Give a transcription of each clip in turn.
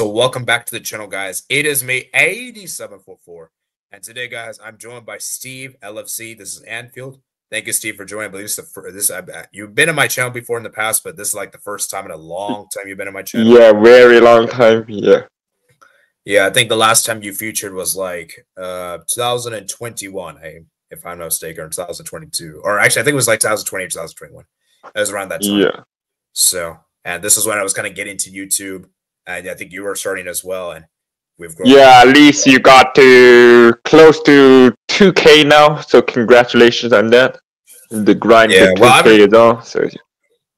so welcome back to the channel, guys. It is me, AD744. And today, guys, I'm joined by Steve LFC. This is Anfield. Thank you, Steve, for joining. I believe this, is this I, you've been in my channel before in the past, but this is like the first time in a long time you've been in my channel. Yeah, very long time. Yeah. Yeah, I think the last time you featured was like uh 2021, I, if I'm not mistaken, or 2022. Or actually, I think it was like 2020 or 2021. It was around that time. Yeah. So, and this is when I was kind of getting to YouTube. And I think you were starting as well. And we've grown. Yeah, at least you got to close to 2K now. So, congratulations on that. The grind Yeah, to well, 2K is all. So,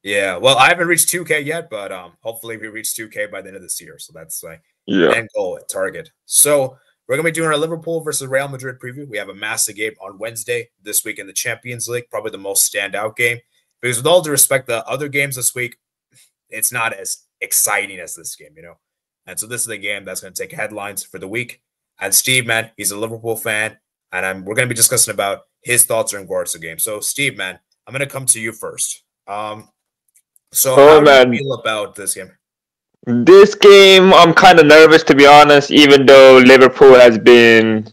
Yeah, well, I haven't reached 2K yet, but um, hopefully we reach 2K by the end of this year. So that's like yeah. end goal at target. So we're gonna be doing our Liverpool versus Real Madrid preview. We have a massive game on Wednesday this week in the Champions League, probably the most standout game. Because with all due respect, the other games this week, it's not as exciting as this game, you know. And so this is the game that's gonna take headlines for the week. And Steve, man, he's a Liverpool fan, and I'm we're gonna be discussing about his thoughts to the game. So Steve, man, I'm gonna come to you first. Um, so Oh, how do man. you feel about this game? This game, I'm kind of nervous to be honest, even though Liverpool has been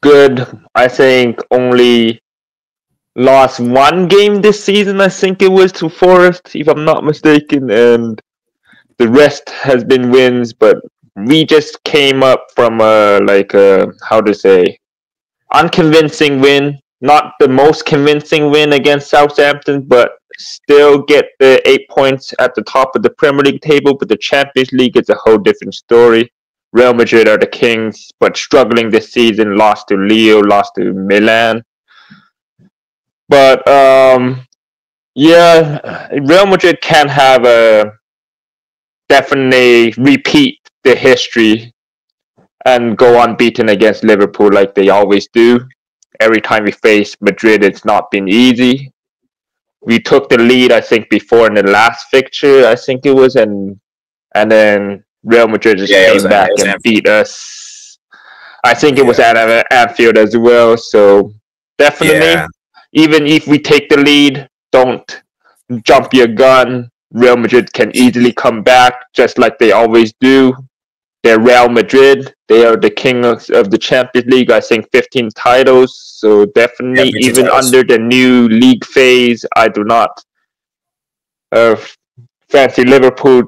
good. I think only lost one game this season, I think it was to Forest, if I'm not mistaken, and the rest has been wins. But we just came up from a, like, a, how to say, unconvincing win. Not the most convincing win against Southampton, but still get the eight points at the top of the Premier League table. But the Champions League is a whole different story. Real Madrid are the kings, but struggling this season. Lost to Lille, lost to Milan. But um, yeah, Real Madrid can have a definitely repeat the history and go unbeaten against Liverpool like they always do. Every time we face Madrid, it's not been easy. We took the lead, I think, before in the last fixture, I think it was, and and then Real Madrid just Yeah, came was- back and Anfield. beat us. I think it was Yeah. at uh, Anfield as well. So definitely, Yeah. even if we take the lead, don't jump your gun. Real Madrid can easily come back, just like they always do. They're Real Madrid. They are the king of, of the Champions League. I think 15 titles. So definitely, 15 even titles. under the new league phase, I do not uh, fancy Liverpool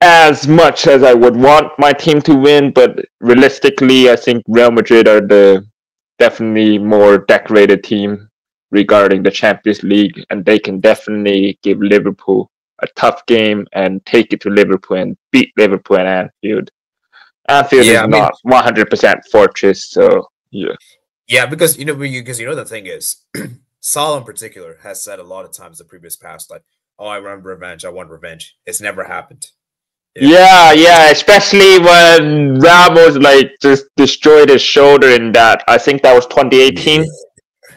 as much as I would want my team to win. But realistically, I think Real Madrid are the definitely more decorated team regarding the Champions League, and they can definitely give Liverpool a tough game and take it to Liverpool and beat Liverpool at Anfield. Anfield Yeah, is I not 100% fortress, so yeah. Yeah, because you know, because you know the thing is, Salah in particular has said a lot of times the previous past, like, "Oh, I want revenge. I want revenge." It's never happened. Yeah, yeah, especially when Ramos like just destroyed his shoulder in that. I think that was 2018.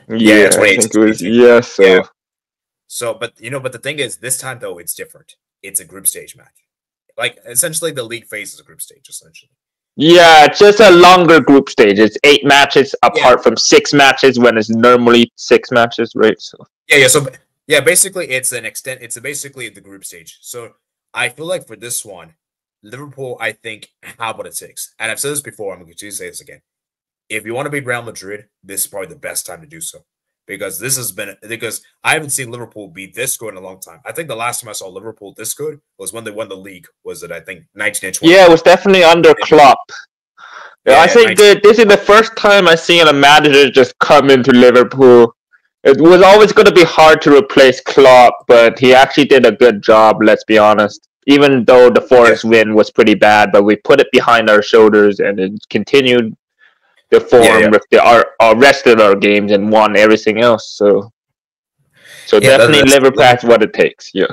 Yeah, think it was. 2018. Yeah, so Yeah. So, but you know, but the thing is, this time though, it's different. It's a group stage match. Like essentially, the league phase is a group stage, essentially. yeah, it's just a longer group stage. It's eight matches apart from six matches when it's normally six matches, right? So Yeah, yeah. So yeah, basically, it's an extent. It's basically the group stage. So I feel like for this one, Liverpool, I think have what it takes. And I've said this before. I'm going to say this again. If you want to beat Real Madrid, this is probably the best time to do so because this has been because I haven't seen Liverpool be this good in a long time. I think the last time I saw Liverpool this good was when they won the league. Was it I think 19 and 20? yeah, it was definitely under Klopp. Yeah, Yeah, I think nice. that this is the first time I've seen a manager just come into Liverpool. It was always going to be hard to replace Klopp, but he actually did a good job. Let's be honest. Even though the Forest win was pretty bad, but we put it behind our shoulders and it continued the form yeah. with the our, our rest of our games and won everything else. So, so Yeah, definitely that's- Liverpool has what it takes. Yeah.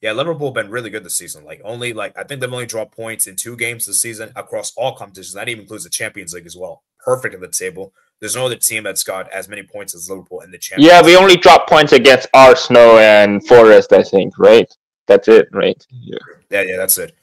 Yeah, Liverpool have been really good this season. Like only like I think they've only dropped points in two games this season across all competitions. That even includes the Champions League as well. Perfect at the table. There's no other team that's got as many points as Liverpool in the Champions. Yeah, we only dropped points against Arsenal and Forest, I think, right? That's it, right? Yeah. Yeah, yeah, that's it.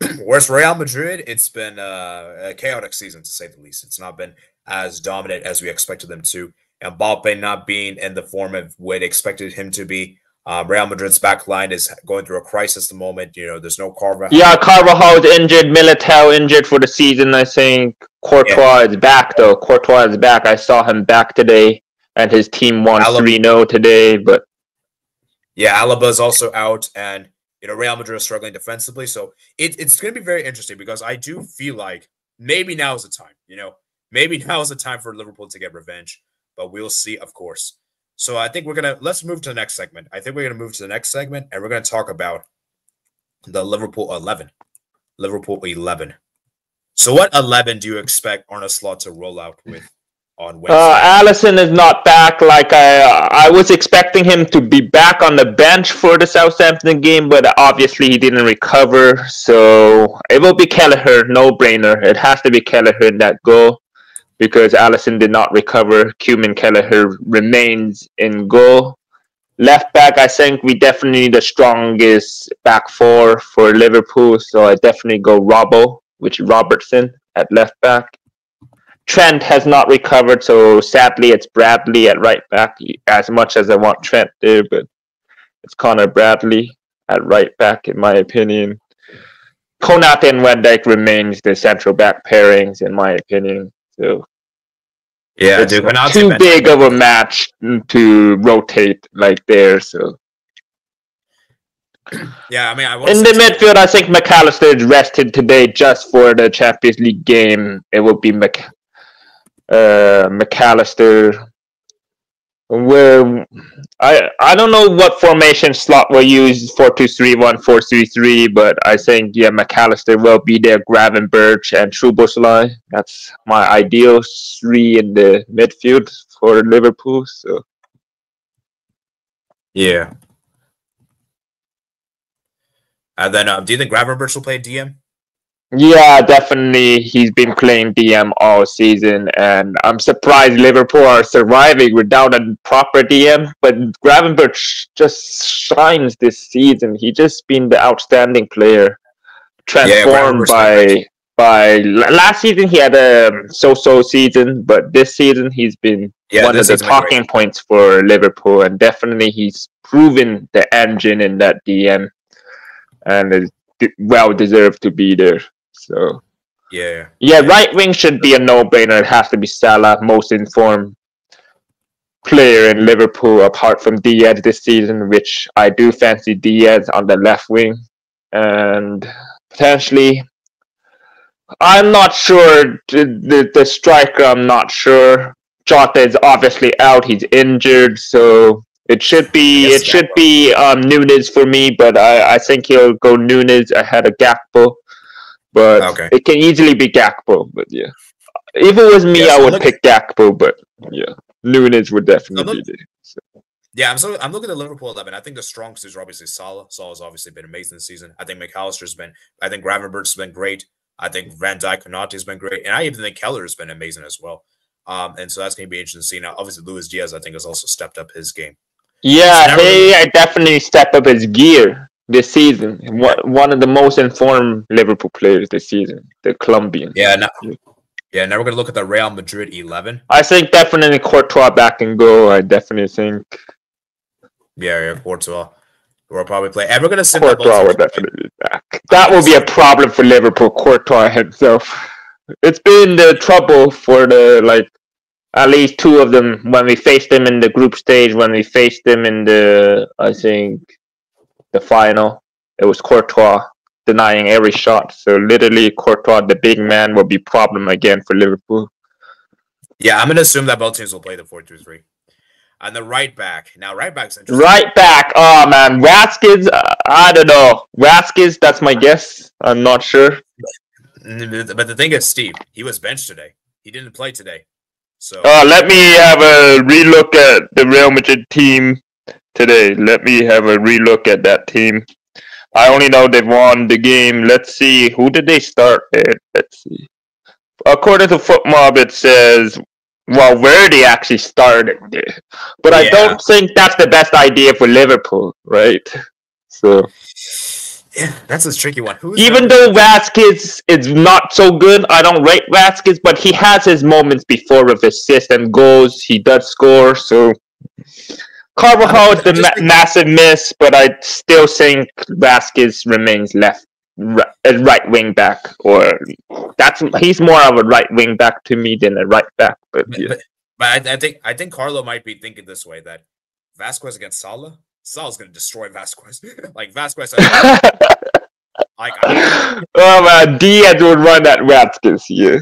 Whereas Real Madrid, it's been uh, a chaotic season to say the least. It's not been as dominant as we expected them to. And Mbappe not being in the form of what expected him to be. Um, Real Madrid's back line is going through a crisis at the moment. You know, there's no Carvajal. Yeah, Carvajal's injured. Militao injured for the season. I think Courtois yeah. is back though. Courtois is back. I saw him back today, and his team won three 0 today. But yeah, Alaba is also out, and you know Real Madrid is struggling defensively. So it, it's going to be very interesting because I do feel like maybe now is the time. You know, maybe now is the time for Liverpool to get revenge. But we'll see, of course. So I think we're gonna let's move to the next segment. I think we're gonna move to the next segment and we're gonna talk about the Liverpool 11. Liverpool 11. So what 11 do you expect Arne to roll out with on Wednesday? Uh, Alisson is not back. Like I, uh, I was expecting him to be back on the bench for the Southampton game, but obviously he didn't recover. So it will be Kelleher, no brainer. It has to be Kelleher in that goal because Alisson did not recover. Cumin Kelleher remains in goal. Left back, I think we definitely need the strongest back four for Liverpool. So I definitely go Robbo, which is Robertson at left back. Trent has not recovered, so sadly it's Bradley at right back. As much as I want Trent there, but it's Connor Bradley at right back, in my opinion. Konate and Van Dijk remains the central back pairings, in my opinion. So yeah, it's dude, too big of a match to rotate like there. So yeah, I mean, I in the midfield, I think Mac Allister is rested today just for the Champions League game. It will be Mac, uh, Mac Allister, where I I don't know what formation slot will use four two three one four three three, but I think yeah Mac Allister will be there. Gravenberch and Szoboszlai. That's my ideal three in the midfield for Liverpool. So yeah. And then, um, do you think Gravenberch will play DM? Yeah, definitely. He's been playing DM all season, and I'm surprised Liverpool are surviving without a proper DM. But Gravenberch just shines this season. He's just been the outstanding player, transformed yeah, by by last season he had a so-so season, but this season he's been yeah, one of the talking points for Liverpool, and definitely he's proven the engine in that DM, and is well deserved to be there. So yeah, yeah, right wing should be a no-brainer. It has to be Salah, most informed player in Liverpool apart from Diaz this season, which I do fancy Diaz on the left wing, and potentially. I'm not sure the, the, the striker. I'm not sure. Jota is obviously out. He's injured, so it should be it should be um, Nunez for me. But I, I think he'll go Nunez ahead of Gakpo. But okay. it can easily be Gakpo. But yeah, if it was me, yeah, I would pick Gakpo. But yeah, Nunez would definitely be there. So. Yeah, I'm so I'm looking at Liverpool eleven. I think the strongest is obviously Salah. Salah's obviously been amazing this season. I think Mac Allister's been. I think Gravenberch's been great. I think Van Dijk Konate's been great, and I even think Kelleher's been amazing as well. Um, and so that's going to be interesting to see. Now, obviously, Luis Diaz, I think, has also stepped up his game. Yeah, he really- definitely stepped up his gear this season. One of the most informed Liverpool players this season, the Colombian. Yeah, now, yeah. Now we're gonna look at the Real Madrid eleven. I think definitely Courtois back and go. I definitely think. Yeah, yeah, Courtois. We'll probably play, and we're gonna send Courtois will definitely be back. That will be a problem for Liverpool. Courtois himself. It's been the trouble for the like at least two of them when we faced them in the group stage. When we faced them in the, I think the final. It was Courtois denying every shot. So literally, Courtois, the big man, will be problem again for Liverpool. Yeah, I'm gonna assume that both teams will play the four-two-three. And the right back. Now, right back's interesting. Right back. Oh man, Vázquez. Uh, I don't know. Vázquez. That's my guess. I'm not sure. But the thing is, Steve, he was benched today. He didn't play today. So. Uh, let me have a relook at the Real Madrid team today. Let me have a relook at that team. I only know they won the game. Let's see. Who did they start? Let's see. According to FotMob, it says well, Verdi actually started there. But yeah. I don't think that's the best idea for Liverpool, right? So yeah, that's a tricky one. Who's Even though Vázquez is not so good, I don't rate Vázquez, but he has his moments before with assists and goals. He does score, so Carvajal is the ma- massive miss, but I still think Vázquez remains left right, right wing back, or that's he's more of a right wing back to me than a right back. But, But, yeah. but, but I, I think I think Carlo might be thinking this way that Vázquez against Salah, Salah's gonna destroy Vázquez. like Vázquez, like I- oh man, Diaz would run that Vázquez. Yeah,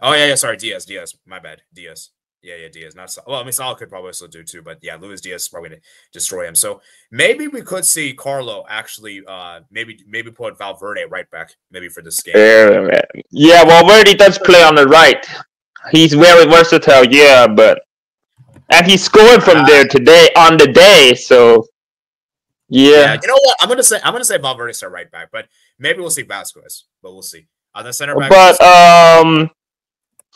oh yeah, yeah, sorry, Diaz, Diaz, my bad, Diaz. Yeah, yeah, Diaz. Not Sal- well. I mean, Salah could probably still do too, but yeah, Luis Diaz is probably gonna destroy him. So maybe we could see Carlo actually, uh, maybe maybe put Valverde right back, maybe for this game. yeah, man. yeah. Valverde does play on the right. He's very versatile. Yeah, but and he scored from there today on the day. So Yeah, yeah, you know what? I'm gonna say I'm gonna say Valverde start right back, but maybe we'll see Vázquez, but we'll see. On the center back, but um,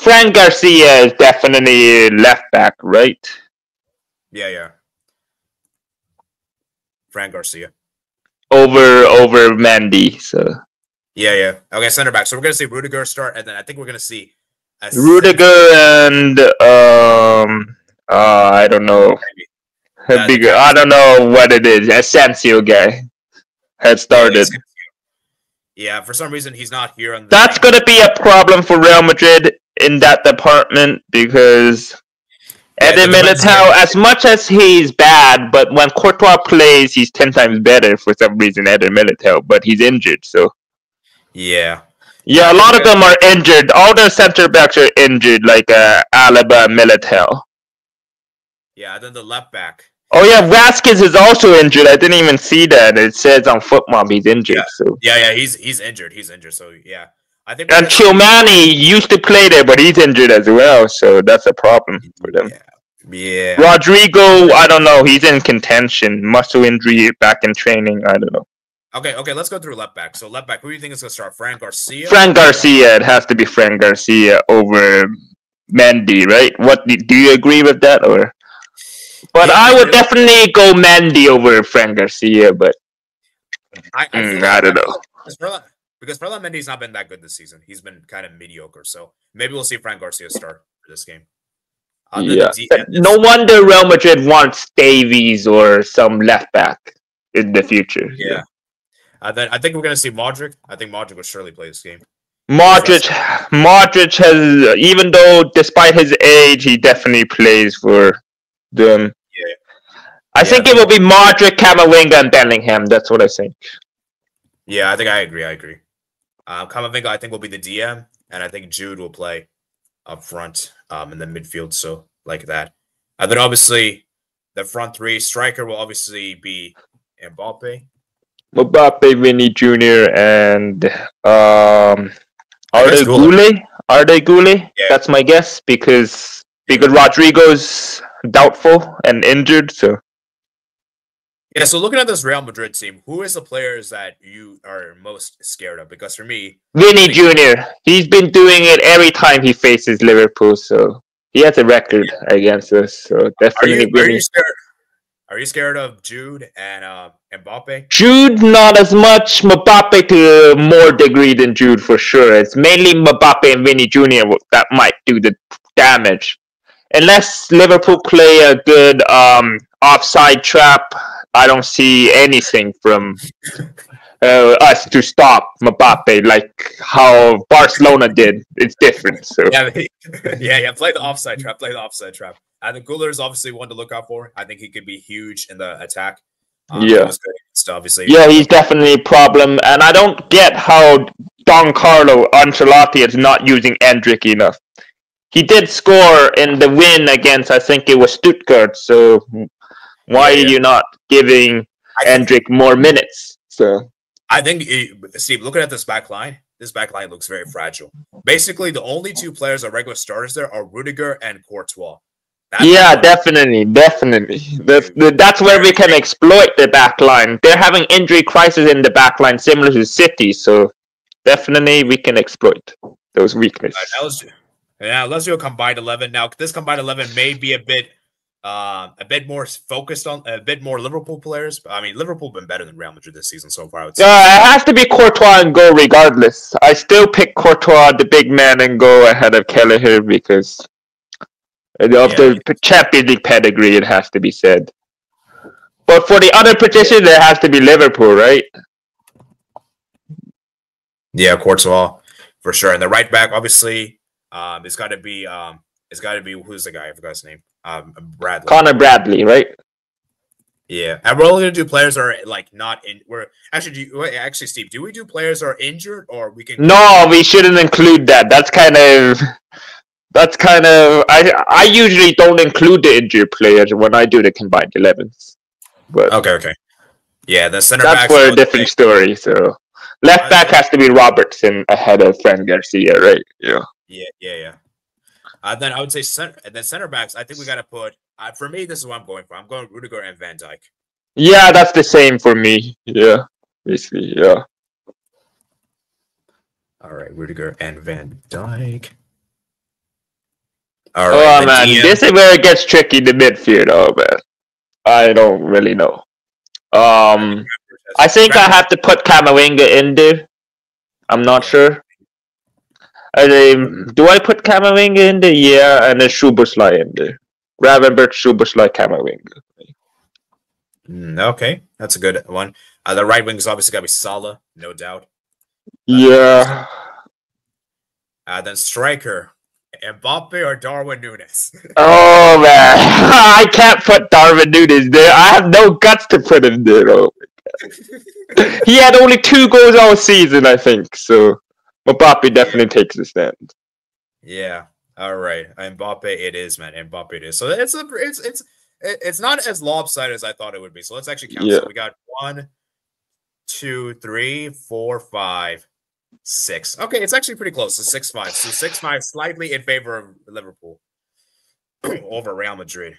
Frank Garcia is definitely left back, right? yeah, yeah. Fran Garcia. Over over Mendy. So Yeah, yeah. Okay, center back. So we're gonna see Rudiger start, and then I think we're gonna see Rudiger and um, uh, I don't know. Yeah, bigger, I don't know what it is. Asencio guy had started. Yeah, for some reason he's not here on the That's gonna be a problem for Real Madrid in that department because Yeah, Eder Militao, as much as he's bad, but when Courtois plays, he's ten times better for some reason. Eder Militao, but he's injured, so Yeah. yeah, a lot of them are injured. All the center backs are injured, like uh, Alaba, Militao. Yeah, then the left back. Oh yeah, Vázquez is also injured. I didn't even see that. It says on FotMob he's injured. Yeah. So Yeah, yeah, he's he's injured. He's injured. So yeah. I think and Tchouaméni used to play there, but he's injured as well. So that's a problem for them. Yeah. Rodrygo, I don't know. He's in contention. Muscle injury, back in training. I don't know. Okay, okay, let's go through left back. So left back, who do you think is gonna start? Frank Garcia? Frank Garcia. It has to be Frank Garcia over Mendy, right? What do you agree with that, or? But Yeah, I would do. definitely go Mendy over Frank Garcia. But I, I, Mm, I don't know. Because Ferland Mendy's not been that good this season. He's been kind of mediocre. So maybe we'll see Frank Garcia start for this game. Uh, yeah, D- no wonder Real Madrid wants Davies or some left back in the future. Yeah. Uh, then I think we're gonna see Modric. I think Modric will surely play this game. Modric, Modric has, even though despite his age, he definitely plays for them. Yeah. I Yeah, think it will be Modric, Camavinga, and Bellingham. That's what I think. Yeah, I think I agree. I agree. Um, Camavinga, I think will be the DM, and I think Jude will play up front, um, in the midfield. So like that, and then obviously the front three striker will obviously be Mbappe. Mbappe, Vini Jr., and um, Arda. Güler. Arda Güler. Yeah. That's my guess because because Rodrygo's doubtful and injured. So Yeah. So looking at this Real Madrid team, who is the players that you are most scared of? Because for me, Vini Jr. He's been doing it every time he faces Liverpool. So he has a record against us. So are definitely you are you scared? Are you scared of Jude and uh, Mbappe? Jude, not as much. Mbappe to a more degree than Jude for sure. It's mainly Mbappe and Vini Jr. that might do the damage. Unless Liverpool play a good um, offside trap, I don't see anything from uh, us to stop Mbappe like how Barcelona did. It's different. So Yeah, yeah, yeah. Play the offside trap. Play the offside trap. I think Güler is obviously one to look out for. I think he could be huge in the attack. Um, Yeah. obviously. Yeah, he's definitely a problem, and I don't get how Don Carlo Ancelotti is not using Endrick enough. He did score in the win against, I think it was Stuttgart. So why Yeah, yeah. are you not giving I think, Endrick more minutes? So I think eh, Steve, looking at this back line, this back line looks very fragile. Basically, the only two players that are regular starters there are Rudiger and Courtois. That yeah, back line- definitely, definitely. That's that's where we can exploit the back line. They're having injury crisis in the back line, similar to City. So definitely, we can exploit those weaknesses. All right, now let's do, yeah, let's do a combined eleven. Now, this combined eleven may be a bit, uh, a bit more focused on a bit more Liverpool players. I mean, Liverpool been better than Real Madrid this season so far. I would say. Uh, it has to be Courtois and go regardless. I still pick Courtois, the big man, and go ahead of Kelleher because of the Champions League pedigree. It has to be said. But for the other position, there has to be Liverpool, right? Yeah, Courtois for sure. And the right back, obviously, um, it's got to be um, it's got to be who's the guy? I forgot his name. Um, Bradley. Connor Bradley, right? Yeah, and we're only gonna do players that are like not in. We're actually, do you, wait, actually, Steve, do we do players that are injured, or we can? No, we shouldn't include that. That's kind of. That's kind of. I I usually don't include the injured players when I do the combined 11s. But Okay, okay. Yeah, the center that's for a different story. So left back has to be Robertson ahead of Fran Garcia, right? Yeah. Yeah, yeah, yeah. Uh, then I would say center, and then center backs. I think we got to put. Uh, for me, this is what I'm going for. I'm going Rudiger and Van Dijk. Yeah, that's the same for me. Yeah, basically, yeah. All right, Rudiger and Van Dijk. All right, oh man, DM this is where it gets tricky. The midfield, oh man, I don't really know. Um, I think I have to put Camavinga in there. I'm not sure. Do I put Camavinga in there? Yeah, and then Szoboszlai in there. Gravenberch, Szoboszlai, Camavinga. Mm, okay, that's a good one. Uh, the right wing is obviously got to be Salah, no doubt. Yeah. Uh, then striker, Mbappe or Darwin Nunez. Oh man, I can't put Darwin Nunez there. I have no guts to put him there. Oh. he had only two goals all season, I think. So Mbappe definitely takes the stand. yeah. All right, Mbappe. It is, man. Mbappe. It is. So it's a. It's it's it's not as lopsided as I thought it would be. So let's actually count. Yeah. So we got one, two, three, four, five, six. Okay, it's actually pretty close. So six five. So six five, slightly in favor of Liverpool over Real Madrid.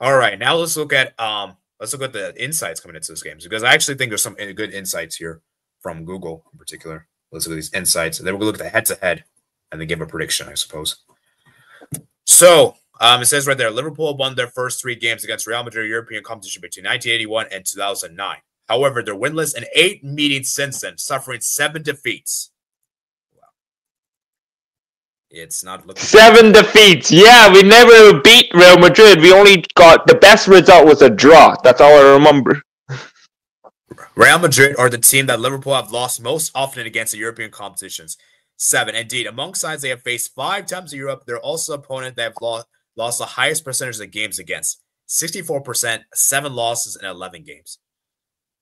All right, now let's look at um let's look at the insights coming into this game because I actually think there's some good insights here from Google in particular. Let's look at these insights, and then we're gonna look at the head to head and then give a prediction, I suppose. So um, it says right there, Liverpool won their first three games against Real Madrid European competition between 1981 and 2009. However, they're winless in eight meetings since then, suffering seven defeats. Wow. It's not looking Seven defeats. Yeah, we never beat Real Madrid. We only got the best result was a draw. That's all I remember. Real Madrid are the team that Liverpool have lost most often against in European competitions. Seven. Indeed, among sides they have faced five times in Europe, they're also opponent that have lost, lost the highest percentage of games against 64%, seven losses in 11 games.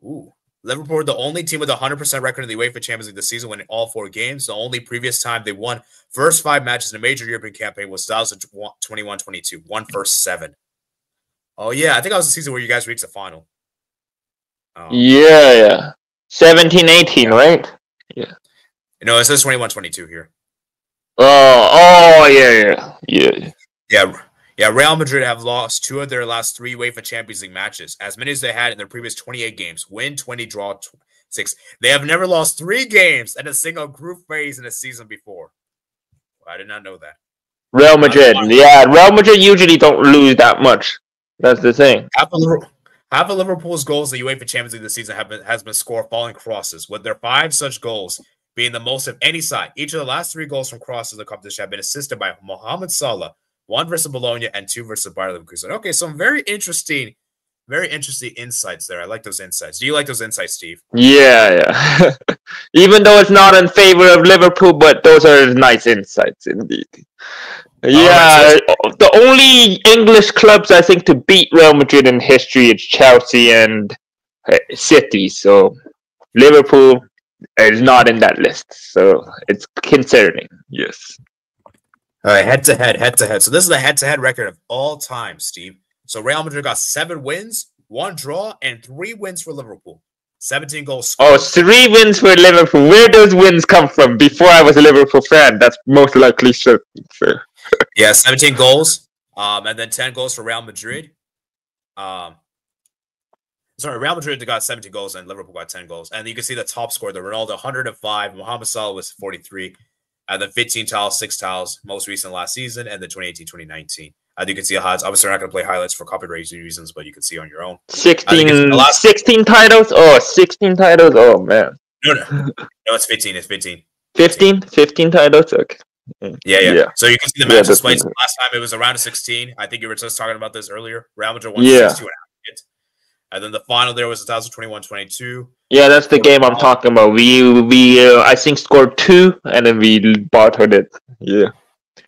Ooh. Liverpool are the only team with a 100% record in the UEFA Champions League this season, winning all four games. The only previous time they won first five matches in a major European campaign was 2021 22, one first seven. Oh, yeah. I think that was the season where you guys reached the final. Um, Yeah, yeah. 17, 18, right? Yeah. No, it says 21 22 here. Oh, oh, yeah, yeah, yeah. Yeah, yeah. Real Madrid have lost two of their last three UEFA Champions League matches, as many as they had in their previous 28 games. Win 20, draw tw- six. They have never lost three games in a single group phase in a season before. I did not know that. Real Madrid. Yeah, Real Madrid usually don't lose that much. That's the thing. Half of, Liver- half of Liverpool's goals in the UEFA Champions League this season have been has been scored falling crosses, with their five such goals being the most of any side. Each of the last three goals from crosses in the competition have been assisted by Mohamed Salah, one versus Bologna and two versus Bayer Leverkusen. Okay, some very interesting, very interesting insights there. I like those insights. Do you like those insights, Steve? Yeah, yeah. Even though it's not in favor of Liverpool, but those are nice insights indeed. Yeah, the only English clubs I think to beat Real Madrid in history is Chelsea and uh, City. So Liverpool is not in that list. So it's concerning. Yes. All right, head to head, head to head. So this is the head to head record of all time, Steve. So Real Madrid got seven wins, one draw, and three wins for Liverpool. 17 goals Oh, scored. three wins for Liverpool. Where those wins come from? Before I was a Liverpool fan, that's most likely certain. So. Yeah, 17 goals. Um, and then 10 goals for Real Madrid. Um, sorry, Real Madrid got 17 goals and Liverpool got 10 goals. And you can see the top score, the Ronaldo 105, Mohamed Salah was 43, and then 15 tiles, six tiles, most recent last season, and the 2018, 2019. As you can see, highlights. Obviously, we're not going to play highlights for copyright reasons, but you can see on your own. 16, the last- 16 titles? Oh, 16 titles? Oh, man. No, no, no, it's 15. It's 15. 15? 15 titles? Okay. Yeah, yeah. Yeah. So you can see the Yeah, matches played. definitely. Last time it was around 16. I think you were just talking about this earlier. Real Madrid won Yeah. 62 and. And then the final there was 2021-22. Yeah, that's the game I'm talking about. We we uh, I think scored two, and then we bottled it. Yeah.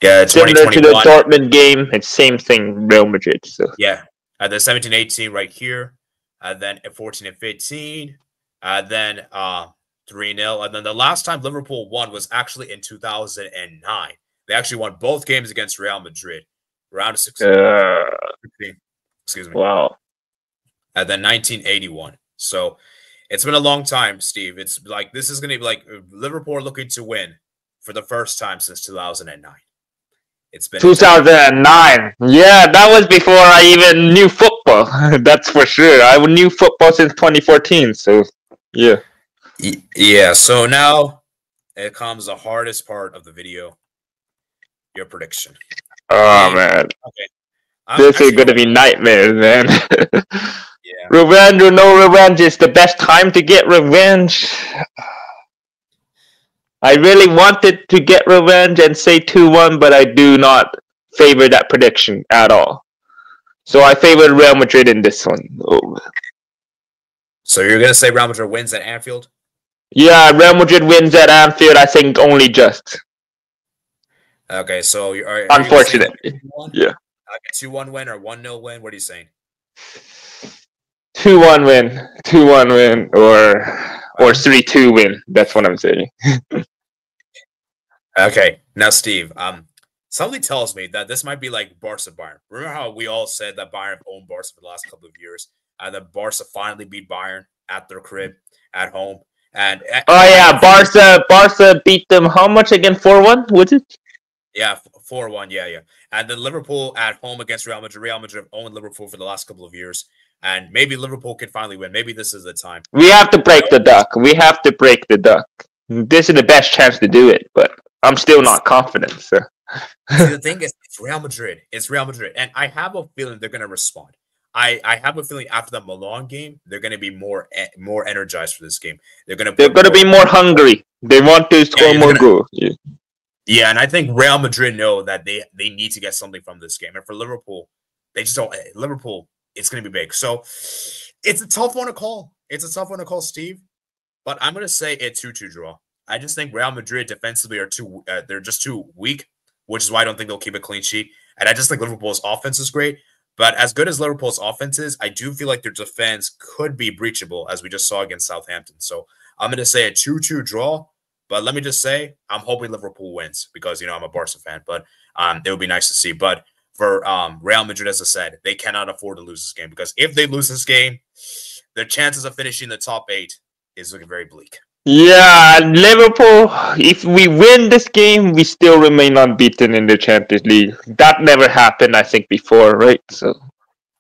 Yeah, Similar to the Dortmund game, it's same thing, Real Madrid. So yeah, and then 17 18 right here, and then 14 and 15, and then uh 3 0. And then the last time Liverpool won was actually in 2009. They actually won both games against Real Madrid, round of 16. Uh, Excuse me. Wow. And then 1981. So it's been a long time, Steve. It's like this is going to be like Liverpool looking to win for the first time since 2009. It's been 2009. Yeah, that was before I even knew football. That's for sure. I knew football since 2014. So, yeah. Yeah. So now it comes the hardest part of the video. Your prediction. Oh man. Okay. I'm this is gonna be nightmares, man. yeah. Revenge or no revenge is the best time to get revenge. I really wanted to get revenge and say 2 1, but I do not favor that prediction at all. So I favor Real Madrid in this one. Oh. So you're going to say Real Madrid wins at Anfield? Yeah, Real Madrid wins at Anfield, I think only just. Okay, so are, are unfortunately, yeah. Two one win or one 0 win. What are you saying? Two one win, two one win, or or three two win. That's what I'm saying. okay, now Steve, um, something tells me that this might be like Barca Bayern. Remember how we all said that Bayern owned Barca for the last couple of years, and then Barca finally beat Bayern at their crib at home. And oh yeah, Barca Barca beat them how much again? Four one was it? Yeah, four one. Yeah, yeah. And then Liverpool at home against Real Madrid. Real Madrid have owned Liverpool for the last couple of years and maybe Liverpool can finally win. Maybe this is the time. We have to break the duck. We have to break the duck. This is the best chance to do it, but I'm still not confident. So. See, the thing is, it's Real Madrid. It's Real Madrid, and I have a feeling they're going to respond. I, I have a feeling after the Milan game, they're going to be more more energized for this game. They're going to they're going to be more hungry. They want to score yeah, more gonna, goals. Yeah. yeah, and I think Real Madrid know that they they need to get something from this game, and for Liverpool, they just don't. Eh, Liverpool it's going to be big. So it's a tough one to call. It's a tough one to call, Steve. But I'm going to say a 2 2 draw. I just think Real Madrid defensively are too, uh, they're just too weak, which is why I don't think they'll keep a clean sheet. And I just think Liverpool's offense is great. But as good as Liverpool's offense is, I do feel like their defense could be breachable, as we just saw against Southampton. So I'm going to say a 2 2 draw. But let me just say, I'm hoping Liverpool wins because, you know, I'm a Barca fan, but um, it would be nice to see. But for um, Real Madrid, as I said, they cannot afford to lose this game because if they lose this game, their chances of finishing the top eight is looking very bleak. Yeah, Liverpool, if we win this game, we still remain unbeaten in the Champions League. That never happened, I think, before, right? So.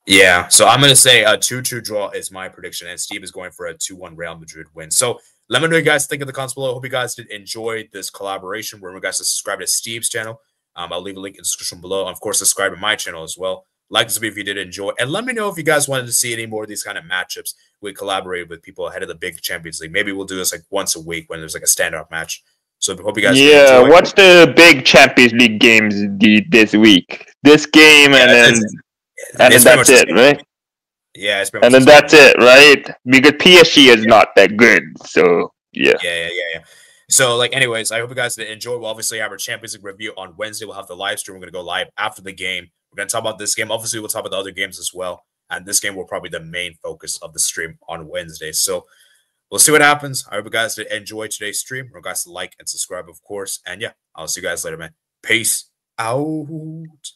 Yeah, so I'm to say a 2 2 draw is my prediction, and Steve is going for a 2 1 Real Madrid win. So let me know what you guys think of the comments below. I hope you guys did enjoy this collaboration. Remember, guys, to subscribe to Steve's channel. Um, I'll leave a link in the description below. And of course, subscribe to my channel as well. Like this video if you did enjoy. And let me know if you guys wanted to see any more of these kind of matchups. We collaborated with people ahead of the big Champions League. Maybe we'll do this like once a week when there's like a standout match. So I hope you guys. Yeah, what's the big Champions League games this week? This game yeah, and then and then that's it, right? Yeah, and then that's it, right? Because PSG is yeah. not that good, so yeah. Yeah, yeah, yeah, yeah. So, like, anyways, I hope you guys did enjoy. We'll obviously have our Champions League review on Wednesday. We'll have the live stream. We're going to go live after the game. We're going to talk about this game. Obviously, we'll talk about the other games as well. And this game will probably the main focus of the stream on Wednesday. So, we'll see what happens. I hope you guys did enjoy today's stream. Remember, guys, to like and subscribe, of course. And yeah, I'll see you guys later, man. Peace out.